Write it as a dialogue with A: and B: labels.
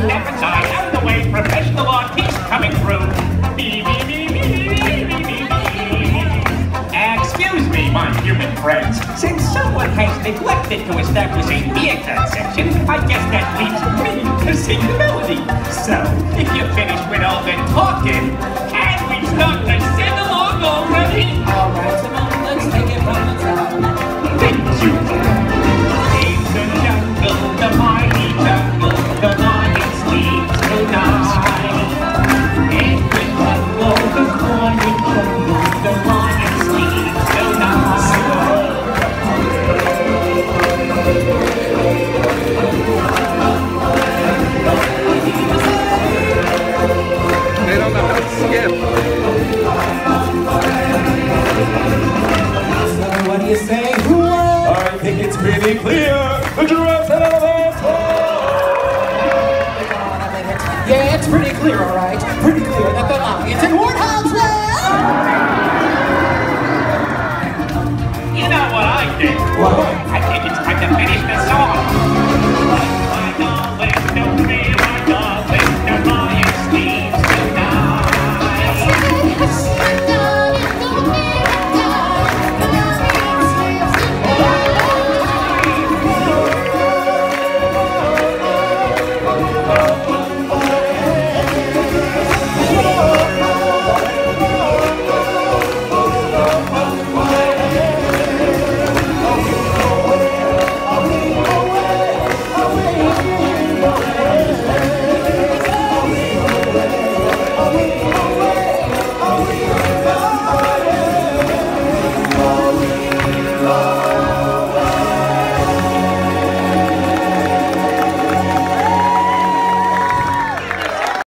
A: Out of the way, professional coming through. Excuse me, my human friends. Since someone has neglected to establish a theater section, I guess that leaves me to sing the melody. So, if you're finished with
B: say whoa. I think it's pretty clear. The
A: giraffes had out of Yeah, it's pretty clear, all right. Pretty clear that the lions in warthogs
C: were. You know
B: what I think? What?
D: I think it's
B: time to finish the song.